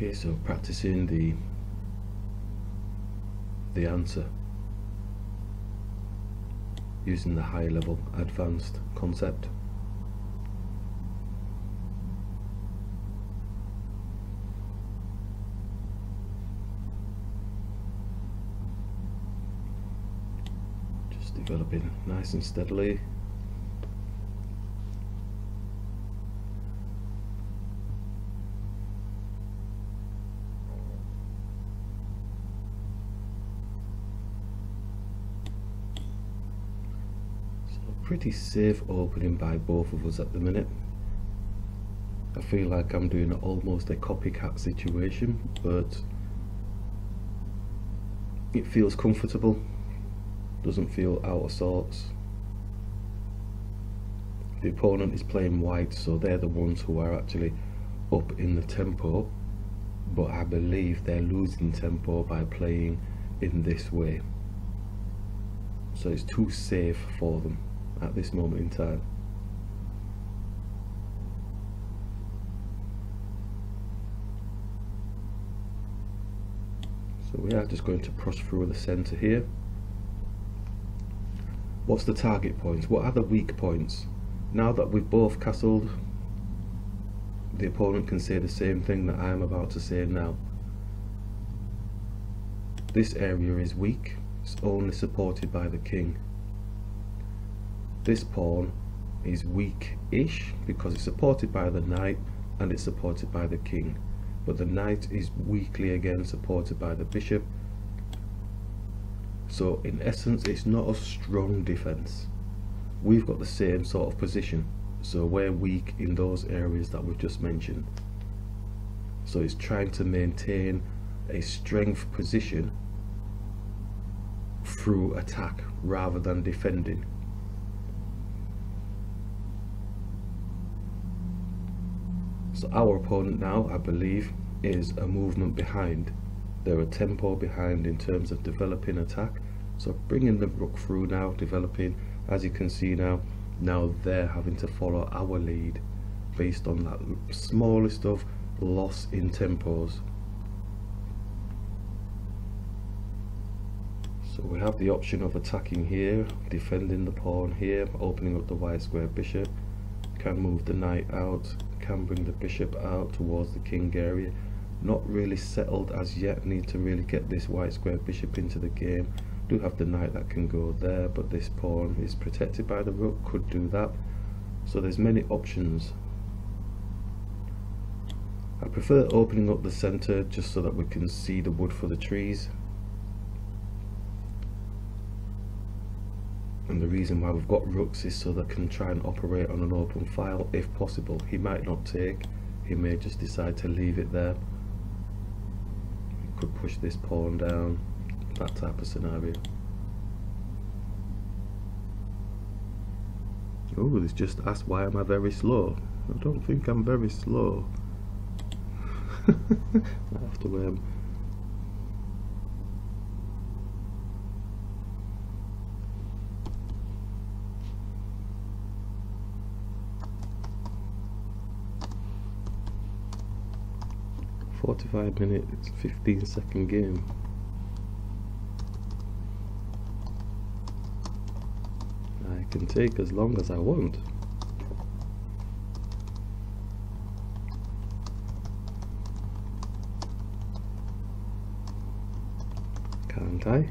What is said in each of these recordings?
Okay, so practicing the the answer using the high level advanced concept. Just developing nice and steadily. Pretty safe opening by both of us at the minute. I feel like I'm doing almost a copycat situation, but it feels comfortable, doesn't feel out of sorts. The opponent is playing white, so they're the ones who are actually up in the tempo, but I believe they're losing tempo by playing in this way. So it's too safe for them at this moment in time. So we are just going to cross through the centre here. What's the target points? What are the weak points? Now that we've both castled, the opponent can say the same thing that I am about to say now. This area is weak, it's only supported by the king. This pawn is weak-ish because it's supported by the knight and it's supported by the king. But the knight is weakly again supported by the bishop. So in essence, it's not a strong defense. We've got the same sort of position. So we're weak in those areas that we've just mentioned. So it's trying to maintain a strength position through attack rather than defending. So our opponent now, I believe, is a movement behind. They're a tempo behind in terms of developing attack. So bringing the rook through now, developing, as you can see now, now they're having to follow our lead based on that smallest of loss in tempos. So we have the option of attacking here, defending the pawn here, opening up the white square bishop, can move the knight out, can bring the bishop out towards the king area. Not really settled as yet need to really get this white square bishop into the game. Do have the knight that can go there but this pawn is protected by the rook could do that. So there's many options. I prefer opening up the center just so that we can see the wood for the trees and the reason why we've got rooks is so they can try and operate on an open file. If possible he might not take. He may just decide to leave it there. Could push this pawn down that type of scenario. Oh it's just asked why am I very slow? I don't think I'm very slow. I have to um, 45 minutes 15 second game. I can take as long as I want. Can't I?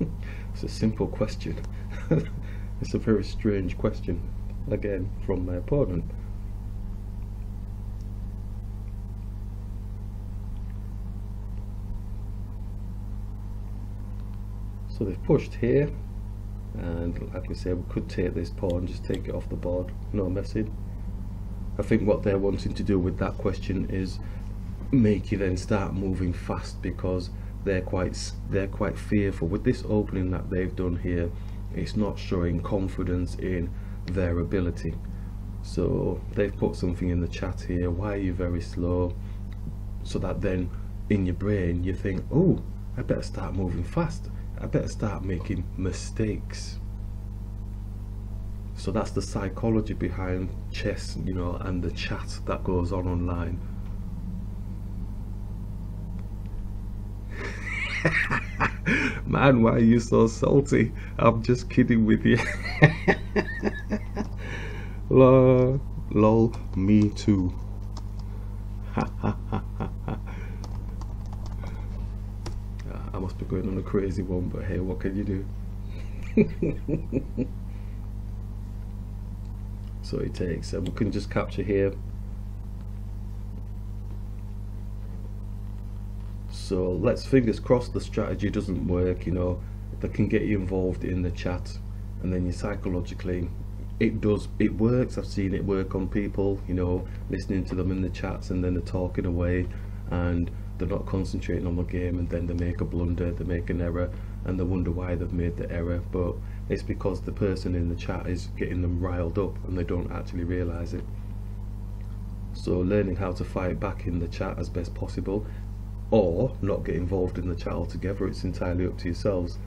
it's a simple question. It's a very strange question again from uh, my opponent. So they've pushed here and like we said we could take this pawn just take it off the board. No messing I think what they're wanting to do with that question is make you then start moving fast because they're quite they're quite fearful. With this opening that they've done here it's not showing confidence in their ability. So they've put something in the chat here why are you very slow? So that then in your brain you think oh I better start moving fast. I better start making mistakes. So that's the psychology behind chess you know and the chat that goes on online man why are you so salty i'm just kidding with you lol lol me too I must be going on a crazy one, but hey, what can you do? so it takes, and we can just capture here. So let's fingers crossed the strategy doesn't work, you know, that can get you involved in the chat and then you psychologically it does it works. I've seen it work on people you know listening to them in the chats and then they're talking away and they're not concentrating on the game and then they make a blunder they make an error and they wonder why they've made the error. But it's because the person in the chat is getting them riled up and they don't actually realize it. So learning how to fight back in the chat as best possible or not get involved in the chat altogether it's entirely up to yourselves.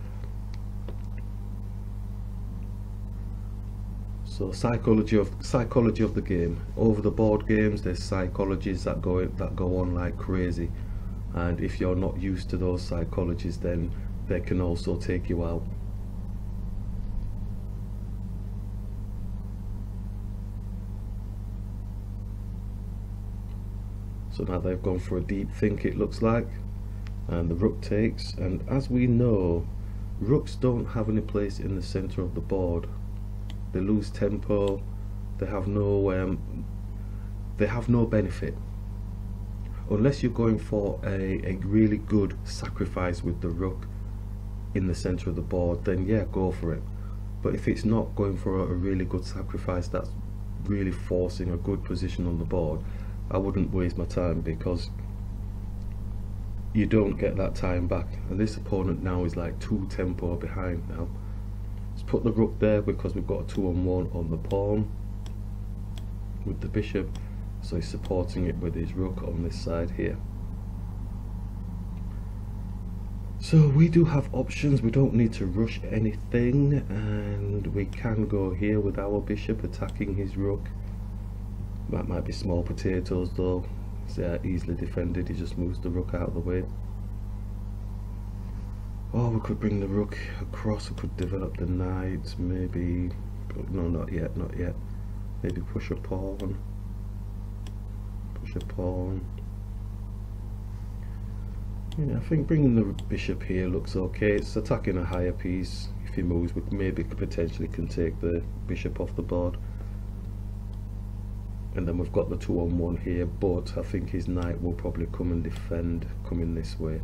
So psychology of psychology of the game. Over the board games there's psychologies that go that go on like crazy. And if you're not used to those psychologies then they can also take you out so now they've gone for a deep think it looks like and the rook takes and as we know rooks don't have any place in the center of the board. They lose tempo they have no um, they have no benefit. Unless you're going for a, a really good sacrifice with the rook in the center of the board then yeah go for it. But if it's not going for a, a really good sacrifice that's really forcing a good position on the board I wouldn't waste my time because you don't get that time back. And this opponent now is like two tempo behind now. Let's put the rook there because we've got a two on one on the pawn with the bishop. So he's supporting it with his rook on this side here. So we do have options. We don't need to rush anything. And we can go here with our bishop attacking his rook that might be small potatoes though they're easily defended he just moves the rook out of the way Oh, we could bring the rook across, we could develop the knight, maybe, no, not yet, not yet. Maybe push a pawn, push a pawn. Yeah, I think bringing the bishop here looks okay. It's attacking a higher piece. If he moves, we maybe potentially can take the bishop off the board. And then we've got the two on one here, but I think his knight will probably come and defend coming this way.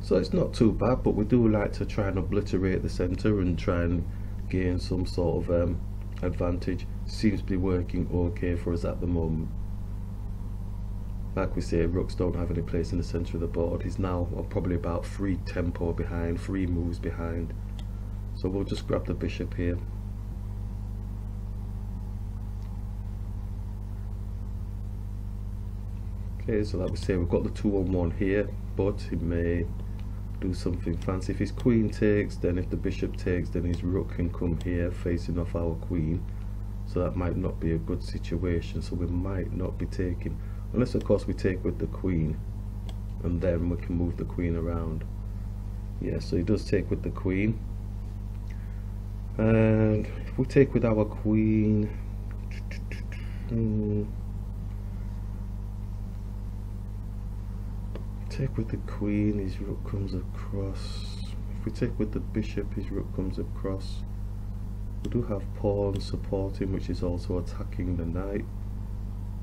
So it's not too bad but we do like to try and obliterate the center and try and gain some sort of um, advantage. Seems to be working okay for us at the moment. Like we say rooks don't have any place in the center of the board. He's now probably about three tempo behind three moves behind. So we'll just grab the bishop here okay so like we say we've got the two on one here but he may do something fancy. If his queen takes, then if the bishop takes, then his rook can come here facing off our queen. So that might not be a good situation. So we might not be taking, unless of course we take with the queen, and then we can move the queen around. Yeah, so he does take with the queen. And if we take with our queen, mm, take with the queen, his rook comes across. If we take with the bishop, his rook comes across. We do have pawn supporting, which is also attacking the knight.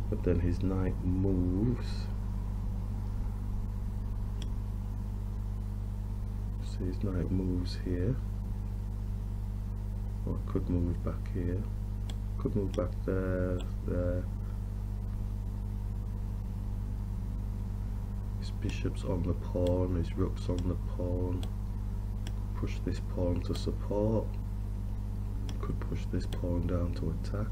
But then his knight moves. So his knight moves here. Or could move back here. Could move back there, there. Bishop's on the pawn, his rook's on the pawn. Push this pawn to support. Could push this pawn down to attack.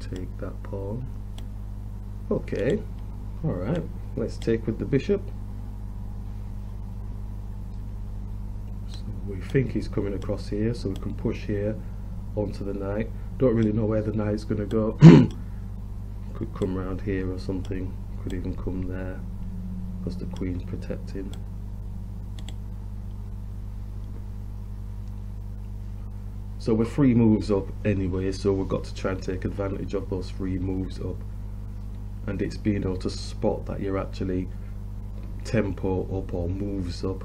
Take that pawn. Okay, alright, let's take with the bishop. So we think he's coming across here so we can push here onto the knight don't really know where the knight's going to go could come around here or something could even come there because the queen's protecting. So we're three moves up anyway so we've got to try and take advantage of those three moves up. And it's being able to spot that you're actually tempo up or moves up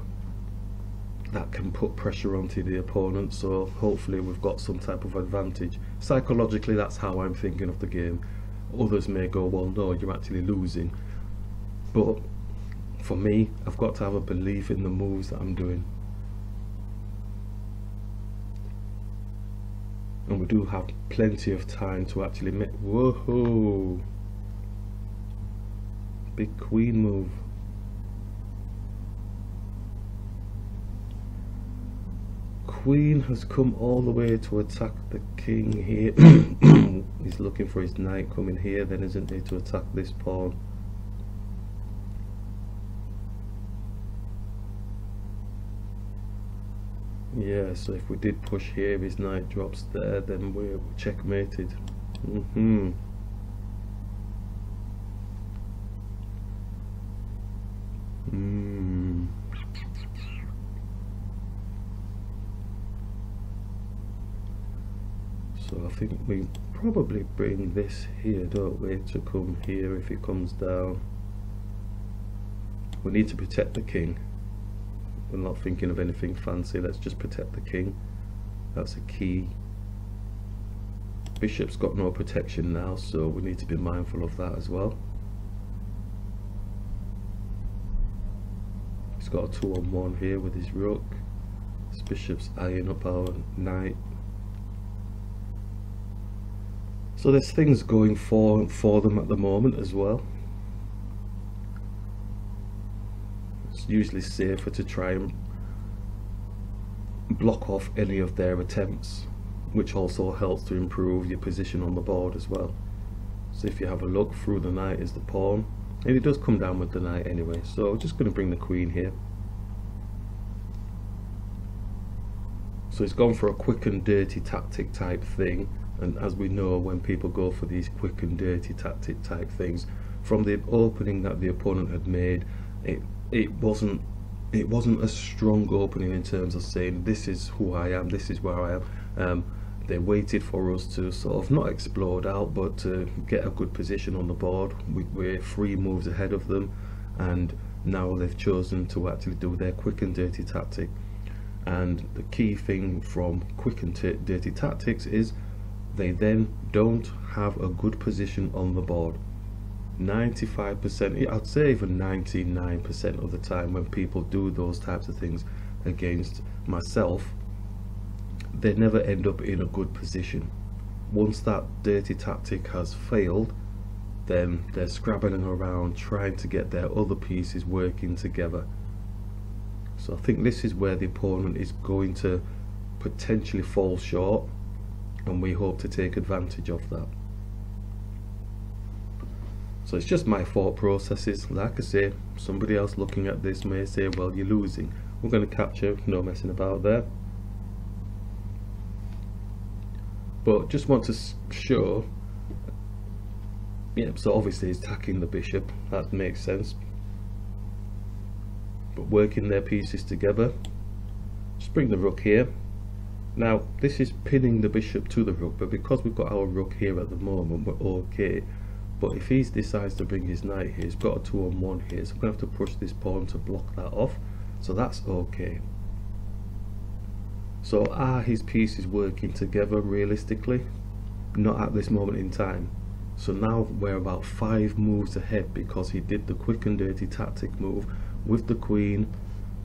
that can put pressure onto the opponent. So hopefully we've got some type of advantage. Psychologically that's how I'm thinking of the game others may go well no you're actually losing. But for me I've got to have a belief in the moves that I'm doing. And we do have plenty of time to actually make whoa big queen move. Queen has come all the way to attack the king here. He's looking for his knight coming here then isn't he to attack this pawn. Yeah, so if we did push here, his knight drops there, then we're checkmated. Mm -hmm. Mm. so I think we probably bring this here don't we to come here if it comes down? We need to protect the king. We're not thinking of anything fancy let's just protect the king. That's a key. Bishop's got no protection now so we need to be mindful of that as well. He's got a two on one here with his rook. This bishop's eyeing up our knight So there's things going for for them at the moment as well. It's usually safer to try and block off any of their attempts, which also helps to improve your position on the board as well. So if you have a look through the knight is the pawn, and it does come down with the knight anyway. So I'm just going to bring the queen here. So it's gone for a quick and dirty tactic type thing and as we know when people go for these quick and dirty tactic type things from the opening that the opponent had made it it wasn't it wasn't a strong opening in terms of saying this is who I am this is where I am. Um, they waited for us to sort of not explode out but to get a good position on the board. We, we're three moves ahead of them and now they've chosen to actually do their quick and dirty tactic. And the key thing from quick and dirty tactics is they then don't have a good position on the board. 95% I'd say even 99% of the time when people do those types of things against myself they never end up in a good position. Once that dirty tactic has failed then they're scrabbling around trying to get their other pieces working together. So I think this is where the opponent is going to potentially fall short and we hope to take advantage of that. So it's just my thought processes. Like I say somebody else looking at this may say well you're losing. We're going to capture no messing about there. But just want to show yeah so obviously he's attacking the bishop. That makes sense. But working their pieces together. Just bring the rook here now this is pinning the bishop to the rook but because we've got our rook here at the moment we're okay. But if he decides to bring his knight here he's got a two on one here so I'm going to have to push this pawn to block that off. So that's okay. So are his pieces working together realistically? Not at this moment in time. So now we're about five moves ahead because he did the quick and dirty tactic move with the queen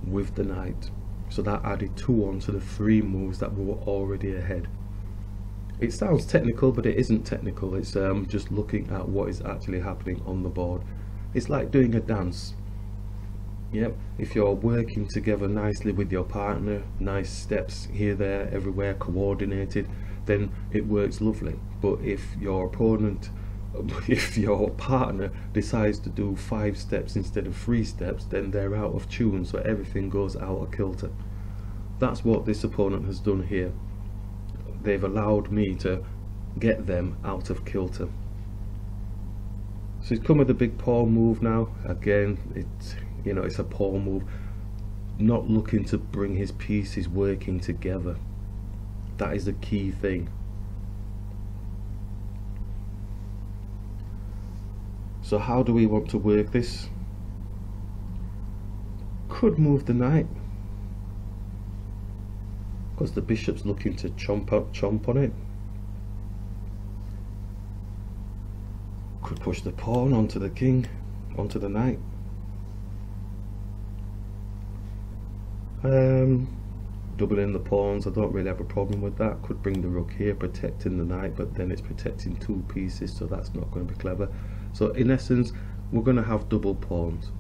with the knight so that added two on to the three moves that we were already ahead. It sounds technical but it isn't technical. It's um, just looking at what is actually happening on the board. It's like doing a dance. Yep if you're working together nicely with your partner nice steps here there everywhere coordinated then it works lovely. But if your opponent if your partner decides to do five steps instead of three steps then they're out of tune so everything goes out of kilter That's what this opponent has done here. They've allowed me to get them out of kilter. So he's come with a big pawn move now. Again, it's you know it's a pawn move. Not looking to bring his pieces working together. That is the key thing. So how do we want to work this? Could move the knight. Because the bishop's looking to chomp up, chomp on it. Could push the pawn onto the king, onto the knight. Um, doubling the pawns, I don't really have a problem with that. Could bring the rook here, protecting the knight, but then it's protecting two pieces, so that's not going to be clever. So in essence, we're going to have double pawns.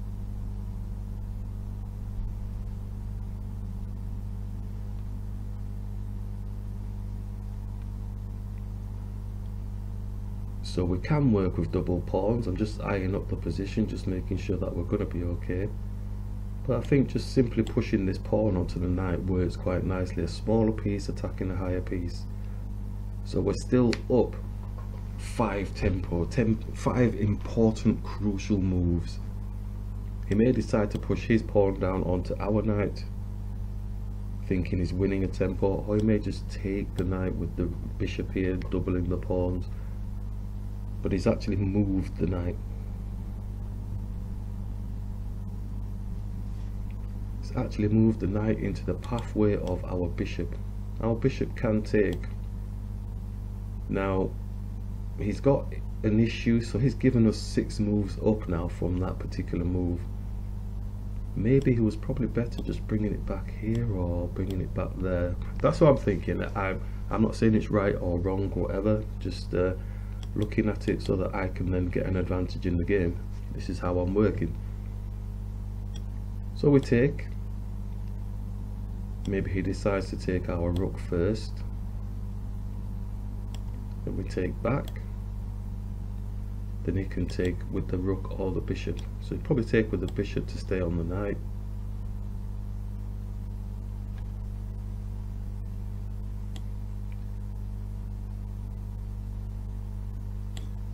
So we can work with double pawns. I'm just eyeing up the position, just making sure that we're going to be okay. But I think just simply pushing this pawn onto the knight works quite nicely. A smaller piece attacking a higher piece. So we're still up five tempo, ten, five important crucial moves. He may decide to push his pawn down onto our knight, thinking he's winning a tempo, or he may just take the knight with the bishop here, doubling the pawns. But he's actually moved the knight. He's actually moved the knight into the pathway of our bishop. Our bishop can take. Now, he's got an issue so he's given us six moves up now from that particular move. Maybe he was probably better just bringing it back here or bringing it back there. That's what I'm thinking. I'm, I'm not saying it's right or wrong whatever just uh, looking at it so that I can then get an advantage in the game. This is how I'm working. So we take maybe he decides to take our rook first. Then we take back then he can take with the rook or the bishop. So he'd probably take with the bishop to stay on the knight.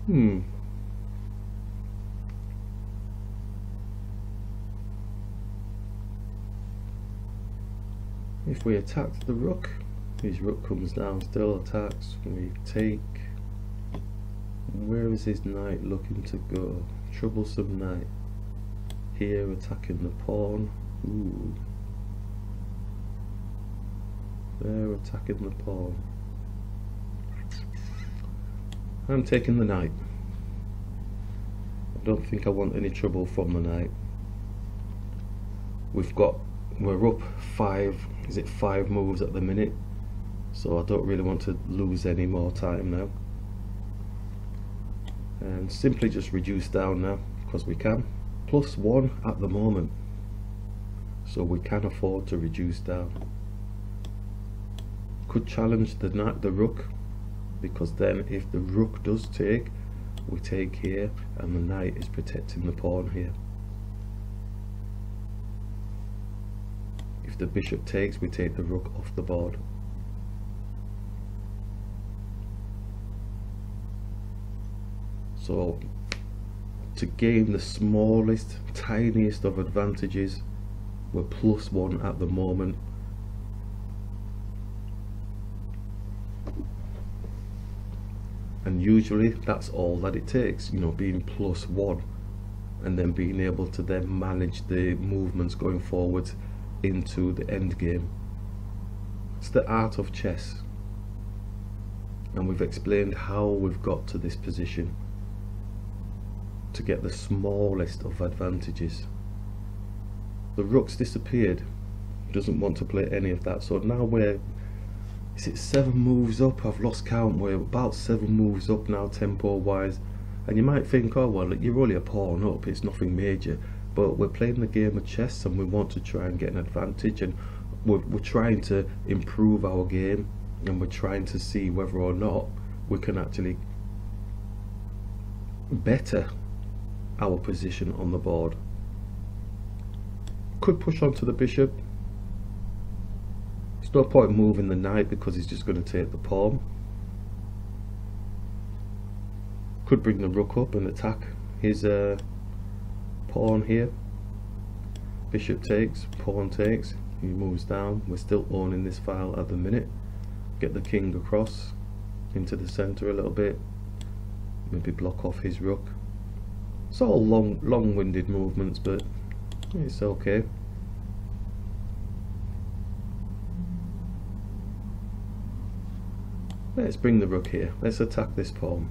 Hmm. If we attack the rook, his rook comes down, still attacks, we take where is his knight looking to go? Troublesome knight. Here attacking the pawn. Ooh. There attacking the pawn. I'm taking the knight. I don't think I want any trouble from the knight. We've got, we're up five, is it five moves at the minute? So I don't really want to lose any more time now and simply just reduce down now because we can. Plus one at the moment. So we can afford to reduce down. Could challenge the knight the rook because then if the rook does take we take here and the knight is protecting the pawn here. If the bishop takes we take the rook off the board So to gain the smallest, tiniest of advantages, we're plus one at the moment. And usually that's all that it takes, you know, being plus one and then being able to then manage the movements going forward into the end game. It's the art of chess. And we've explained how we've got to this position to get the smallest of advantages. The rook's disappeared, doesn't want to play any of that, so now we're, is it seven moves up? I've lost count, we're about seven moves up now tempo wise, and you might think, oh well, you're only a pawn up, it's nothing major, but we're playing the game of chess and we want to try and get an advantage. And we're, we're trying to improve our game. And we're trying to see whether or not we can actually better our position on the board. Could push on to the bishop. no point moving the knight because he's just going to take the pawn. Could bring the rook up and attack his uh, pawn here. Bishop takes, pawn takes, he moves down. We're still owning this file at the minute. Get the king across into the center a little bit. Maybe block off his rook. It's all long, long-winded movements, but it's okay. Let's bring the rook here. Let's attack this pawn.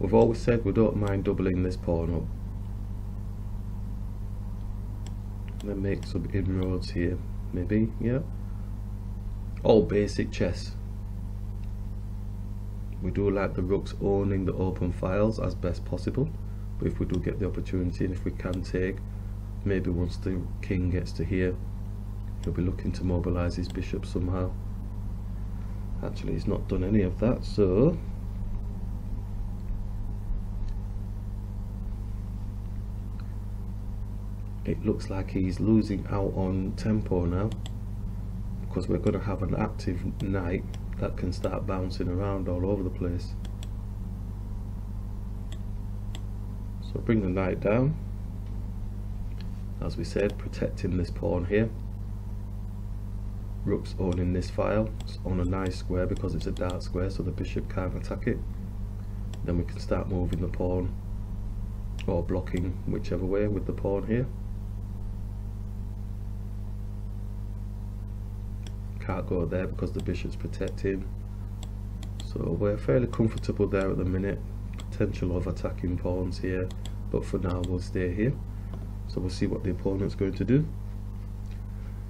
We've always said we don't mind doubling this pawn up. Then make some inroads here. Maybe, yeah. All basic chess. We do like the rooks owning the open files as best possible. But if we do get the opportunity and if we can take, maybe once the king gets to here, he'll be looking to mobilize his bishop somehow. Actually he's not done any of that so. It looks like he's losing out on tempo now because we're going to have an active knight that can start bouncing around all over the place. So bring the knight down. As we said protecting this pawn here. Rook's owning this file. It's on a nice square because it's a dark square so the bishop can't attack it. Then we can start moving the pawn or blocking whichever way with the pawn here can't go there because the bishop's protecting. So we're fairly comfortable there at the minute. Potential of attacking pawns here but for now we'll stay here. So we'll see what the opponent's going to do.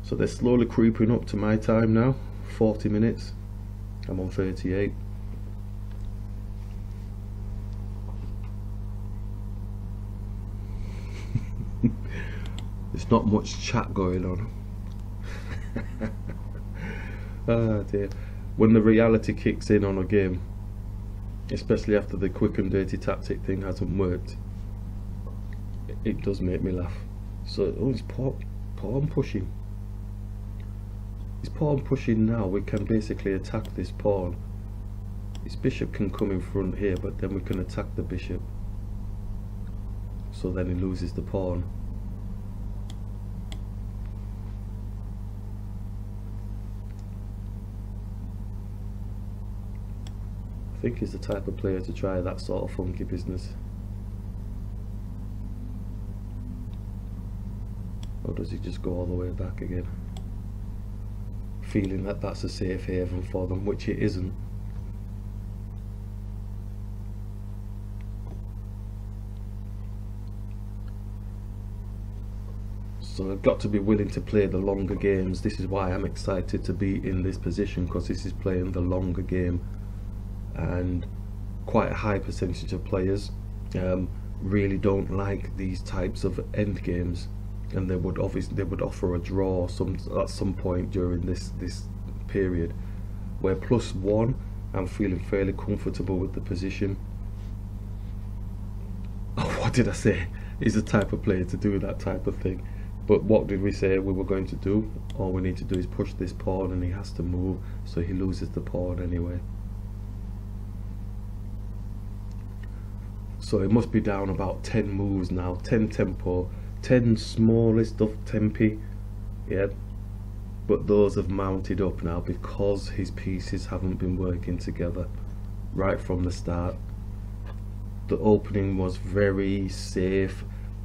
So they're slowly creeping up to my time now 40 minutes. I'm on 38 there's not much chat going on oh dear when the reality kicks in on a game especially after the quick and dirty tactic thing hasn't worked it does make me laugh so oh it's pawn pushing his pawn pushing now, we can basically attack this pawn. His bishop can come in front here, but then we can attack the bishop. So then he loses the pawn. Think he's the type of player to try that sort of funky business. Or does he just go all the way back again? feeling that that's a safe haven for them, which it isn't. So I've got to be willing to play the longer games. This is why I'm excited to be in this position because this is playing the longer game and quite a high percentage of players um, really don't like these types of end games. And they would obviously they would offer a draw some at some point during this this period. Where plus one I'm feeling fairly comfortable with the position. Oh, what did I say? He's the type of player to do that type of thing. But what did we say we were going to do? All we need to do is push this pawn and he has to move so he loses the pawn anyway so it must be down about 10 moves now. 10 tempo. 10 smallest of tempi. Yeah. But those have mounted up now because his pieces haven't been working together right from the start. The opening was very safe.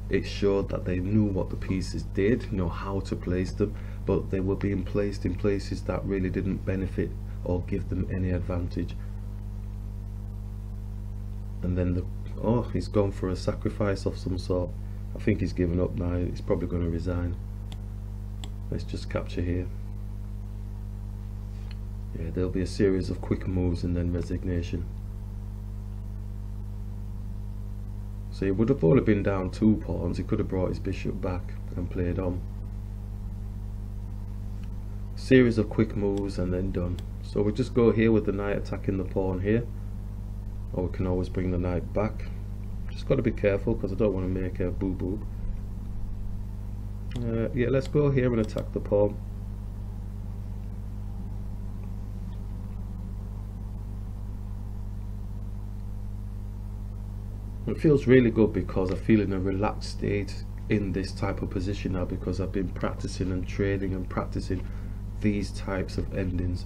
It showed that they knew what the pieces did you know how to place them but they were being placed in places that really didn't benefit or give them any advantage. And then the oh he's gone for a sacrifice of some sort I think he's given up now. He's probably going to resign. Let's just capture here. Yeah, there'll be a series of quick moves and then resignation. So he would have only been down two pawns. He could have brought his bishop back and played on. Series of quick moves and then done. So we just go here with the knight attacking the pawn here or we can always bring the knight back. Just got to be careful because I don't want to make a boo-boo. Uh, yeah let's go here and attack the pawn. It feels really good because I feel in a relaxed state in this type of position now because I've been practicing and training and practicing these types of endings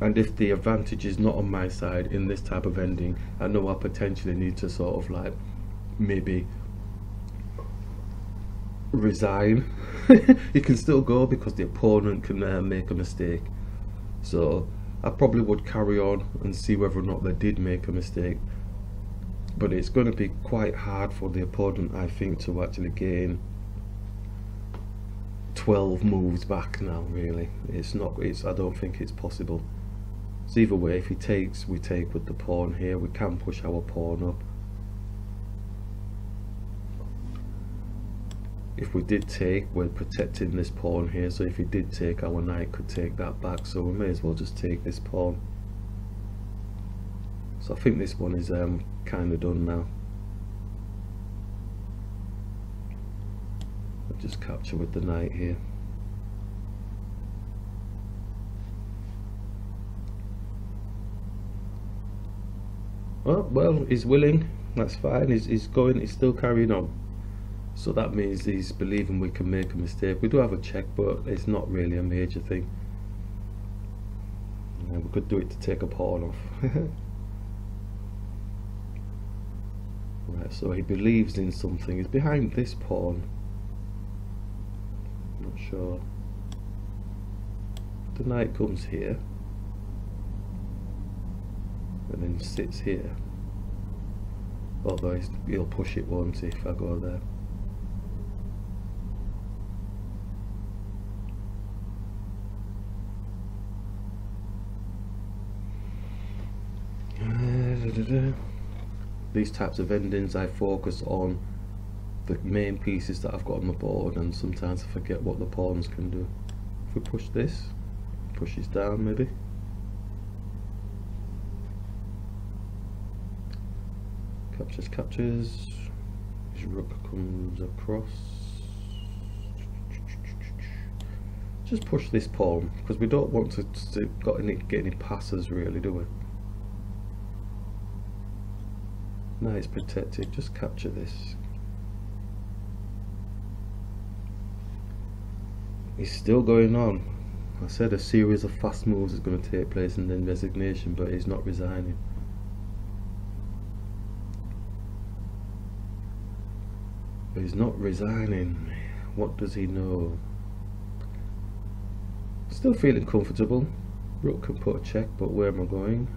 and if the advantage is not on my side in this type of ending I know I potentially need to sort of like maybe resign. You can still go because the opponent can uh, make a mistake. So I probably would carry on and see whether or not they did make a mistake. But it's going to be quite hard for the opponent I think to actually gain 12 moves back now really. It's not it's I don't think it's possible so either way if he takes we take with the pawn here. We can push our pawn up. If we did take we're protecting this pawn here. So if he did take our knight could take that back. So we may as well just take this pawn. So I think this one is um, kind of done now. I'll just capture with the knight here. Oh, well, he's willing. That's fine. He's, he's going. He's still carrying on. So that means he's believing we can make a mistake. We do have a check, but it's not really a major thing. we could do it to take a pawn off. Right, so he believes in something. He's behind this pawn. Not sure. The knight comes here. And then sits here. Although he'll push it, won't he, if I go there. these types of endings I focus on the main pieces that I've got on the board and sometimes I forget what the pawns can do. If we push this, pushes down maybe. Captures, captures. His rook comes across. Just push this pawn because we don't want to, to got any, get any passes really, do we? Now it's protected, just capture this. It's still going on. I said a series of fast moves is going to take place and then resignation, but he's not resigning. But he's not resigning. What does he know? Still feeling comfortable. Rook can put a check, but where am I going?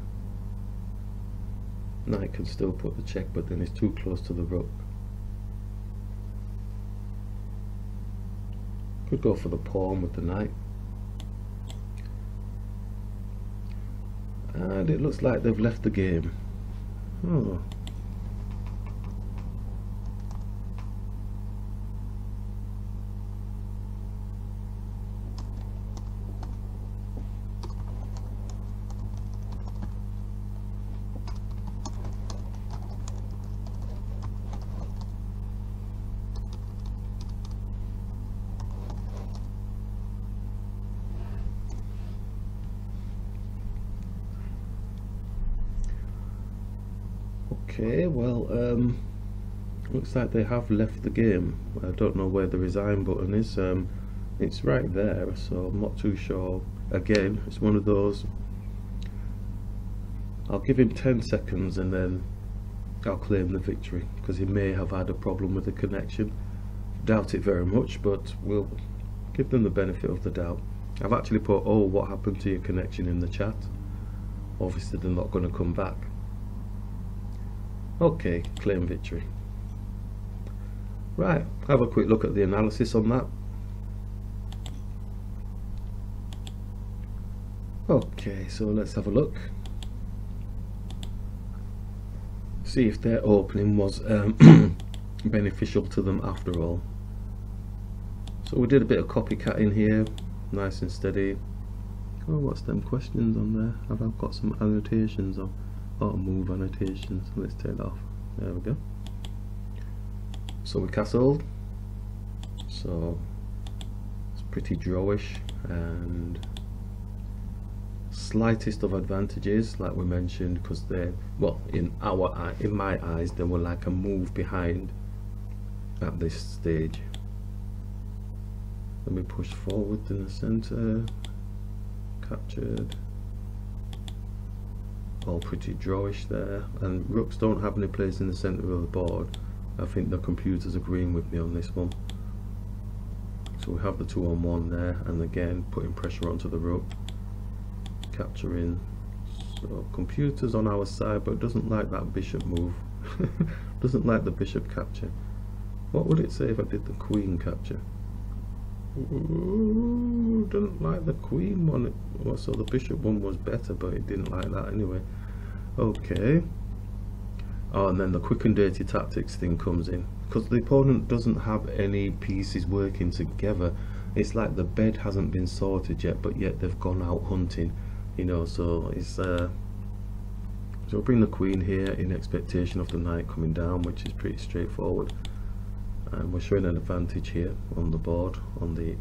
knight can still put the check but then it's too close to the rook could go for the pawn with the knight and it looks like they've left the game oh Okay, well, um, looks like they have left the game. I don't know where the resign button is. Um, it's right there, so I'm not too sure. Again, it's one of those. I'll give him 10 seconds and then I'll claim the victory because he may have had a problem with the connection. Doubt it very much, but we'll give them the benefit of the doubt. I've actually put, oh, what happened to your connection in the chat? Obviously, they're not going to come back. Okay, claim victory. Right, have a quick look at the analysis on that. Okay, so let's have a look. See if their opening was um, beneficial to them after all. So we did a bit of copycat in here, nice and steady. Oh, what's them questions on there? Have I got some annotations on? oh move annotations let's take it off there we go so we castled so it's pretty drawish and slightest of advantages like we mentioned because they're well in our in my eyes they were like a move behind at this stage. Let me push forward in the center. Captured. All pretty drawish there. And rooks don't have any place in the center of the board I think the computer's agreeing with me on this one. So we have the two on one there and again putting pressure onto the rook capturing so computers on our side but doesn't like that bishop move. Doesn't like the bishop capture. What would it say if I did the queen capture? Ooh, didn't like the queen one. Well, so the bishop one was better but it didn't like that anyway. Okay oh and then the quick and dirty tactics thing comes in. Because the opponent doesn't have any pieces working together. It's like the bed hasn't been sorted yet but yet they've gone out hunting you know so it's uh so bring the queen here in expectation of the knight coming down which is pretty straightforward. And we're showing an advantage here on the board on the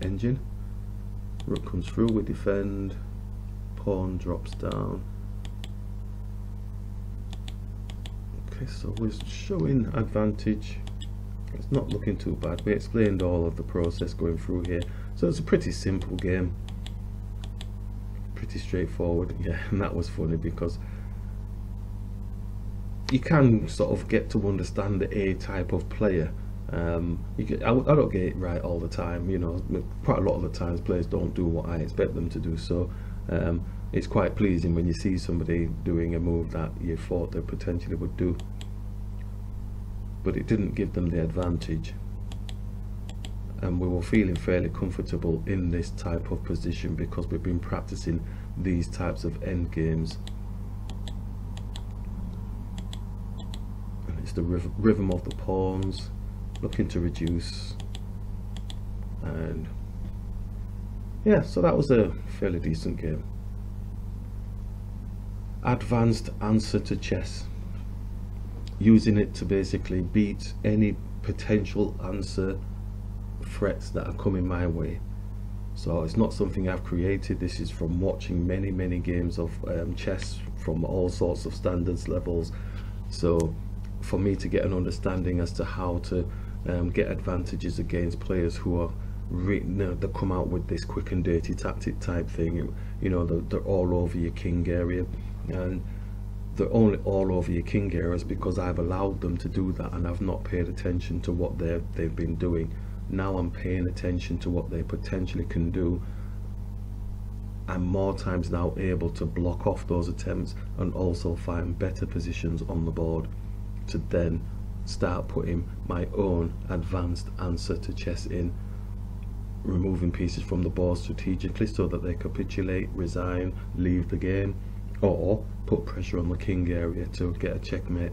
engine. Rook comes through we defend. Pawn drops down okay so we're showing advantage. It's not looking too bad. We explained all of the process going through here. So it's a pretty simple game. Pretty straightforward. Yeah and that was funny because you can sort of get to understand the A type of player. Um, get, I, I, don't get it right all the time you know. Quite a lot of the times players don't do what I expect them to do so um, it's quite pleasing when you see somebody doing a move that you thought they potentially would do but it didn't give them the advantage. And we were feeling fairly comfortable in this type of position because we've been practicing these types of end games. And it's the rhythm of the pawns looking to reduce and yeah so that was a fairly decent game advanced answer to chess using it to basically beat any potential answer threats that are coming my way. So it's not something I've created. This is from watching many many games of um, chess from all sorts of standards levels. So for me to get an understanding as to how to um, get advantages against players who are you know, they come out with this quick and dirty tactic type thing you, know they're, they're all over your king area and they're only all over your king areas because I've allowed them to do that and I've not paid attention to what they've, they've been doing. Now I'm paying attention to what they potentially can do. I'm more times now able to block off those attempts and also find better positions on the board to then start putting my own advanced answer to chess in removing pieces from the board strategically so that they capitulate resign leave the game or put pressure on the king area to get a checkmate